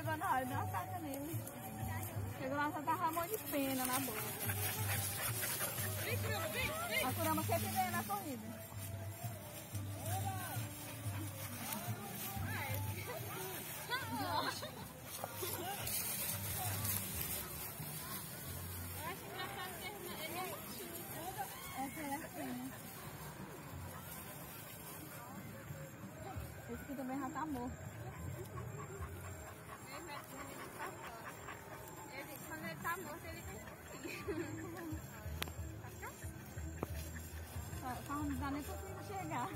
chegou na hora, deu uma taca nele. Chegou lá, só tava amor de pena na boca. A curama sempre ganha na corrida. Essa é assim. Esse aqui também já tá morto. Tem Só não dá nem pra chegar.